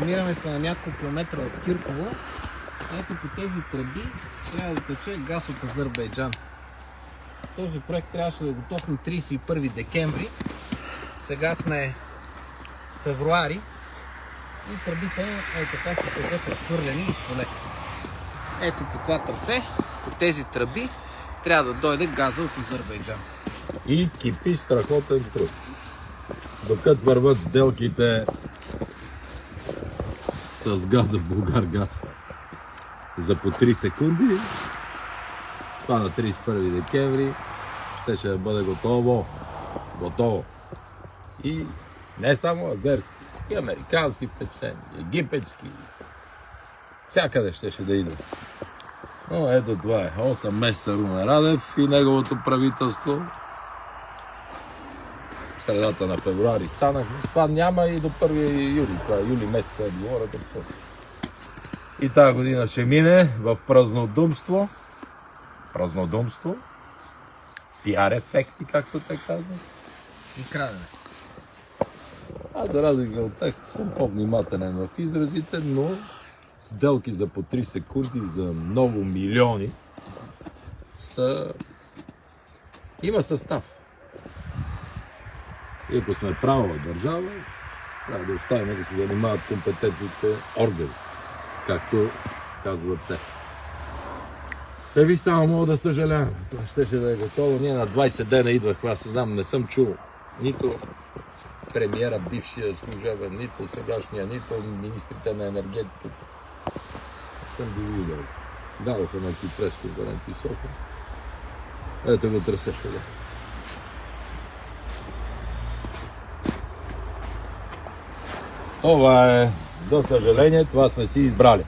Намираме се на няколко километра от Кирково. Ето по тези тръби трябва да тече газ от Азербайджан. Този проект трябваше да е готов на 31 декември. Сега сме февруари и тръбите е така се седят разхвърлени из полето. Ето по това трасе, по тези тръби трябва да дойде газа от Азербайджан. И кипи страхотен труд. Докато върват сделките с газа Българ газ за по 3 секунди, това на 31 декември ще ще бъде готово. Готово. И не само азерски, и американски впечатления, египетски. Всякъде ще ще да идва. Но ето това е. 8 месеца Румен Радев и неговото правителство. В средата на февруари станахме. Това няма и до 1 юли. Това е юли месец, което говоря. И тази година ще мине в празнодумство. Празнодумство. Пиар ефекти, както те казват. И крадене. Аз за разлика от тях съм по-внимателен в изразите, но сделки за по 3 секунди за много милиони са... Има състав. И ако сме правова държава, трябва да оставим да се занимават компетентните органи, както казват те. Те ви само мога да съжалявам. Това ще, ще да е готово. Ние на 20 дена идвах, аз знам, не съм чул нито премиера, бившия служебен, нито сегашния, нито министрите на енергетиката. Съм ги видял. Дадоха някакви пресконференции в София. Ето го търся сега. Това е, за съжаление, това сме си избрали.